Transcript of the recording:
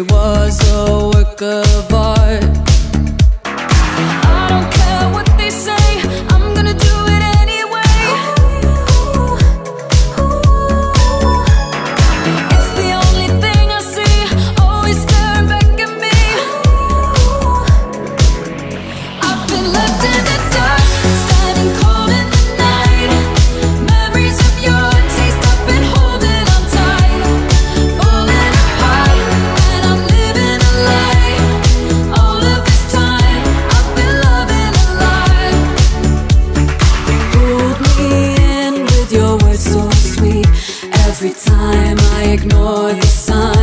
was a work of Every time I ignore the signs